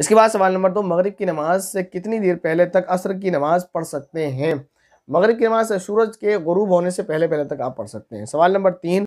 इसके बाद सवाल नंबर दो, मगरिब की नमाज़ से कितनी देर पहले तक असर की नमाज़ पढ़ सकते हैं? मगरिब की नमाज़ सूरज के गरूब होने से पहले पहले तक आप पढ़ सकते हैं। सवाल नंबर तीन